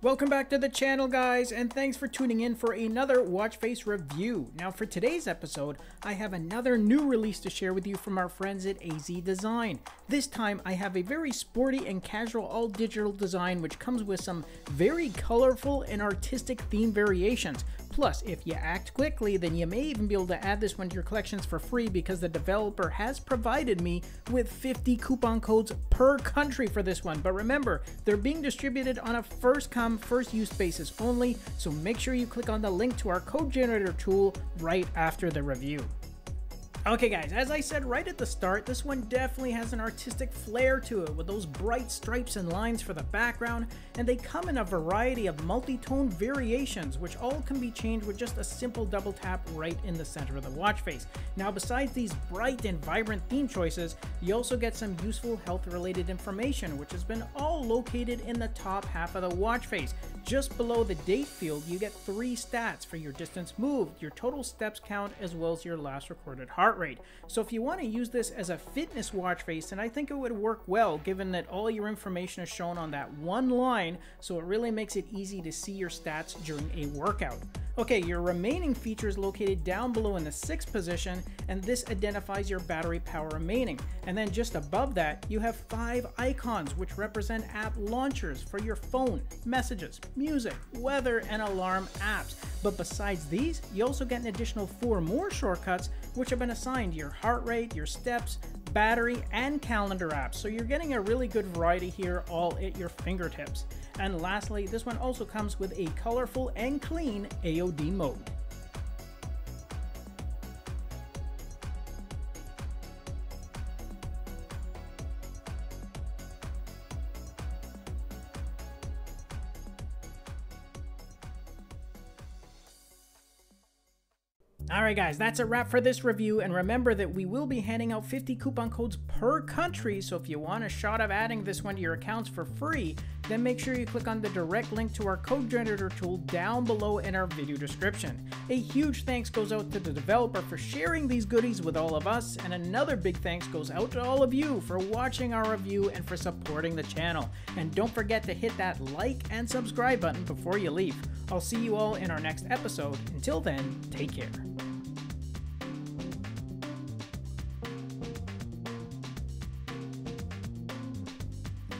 Welcome back to the channel guys and thanks for tuning in for another watch face review. Now for today's episode, I have another new release to share with you from our friends at AZ Design. This time I have a very sporty and casual all digital design which comes with some very colorful and artistic theme variations. Plus, if you act quickly, then you may even be able to add this one to your collections for free because the developer has provided me with 50 coupon codes per country for this one. But remember, they're being distributed on a first come, first use basis only, so make sure you click on the link to our code generator tool right after the review. Okay guys, as I said right at the start, this one definitely has an artistic flair to it with those bright stripes and lines for the background, and they come in a variety of multi-tone variations which all can be changed with just a simple double tap right in the center of the watch face. Now besides these bright and vibrant theme choices, you also get some useful health related information which has been all located in the top half of the watch face. Just below the date field, you get three stats for your distance moved, your total steps count, as well as your last recorded heart rate. So if you want to use this as a fitness watch face, and I think it would work well given that all your information is shown on that one line, so it really makes it easy to see your stats during a workout. Okay, your remaining feature is located down below in the sixth position, and this identifies your battery power remaining. And then just above that, you have five icons which represent app launchers for your phone, messages, music, weather, and alarm apps. But besides these, you also get an additional four more shortcuts which have been assigned your heart rate, your steps, battery, and calendar apps. So you're getting a really good variety here all at your fingertips. And lastly, this one also comes with a colorful and clean AOD mode. Alright guys, that's a wrap for this review, and remember that we will be handing out 50 coupon codes per country, so if you want a shot of adding this one to your accounts for free, then make sure you click on the direct link to our code generator tool down below in our video description. A huge thanks goes out to the developer for sharing these goodies with all of us, and another big thanks goes out to all of you for watching our review and for supporting the channel. And don't forget to hit that like and subscribe button before you leave. I'll see you all in our next episode. Until then, take care.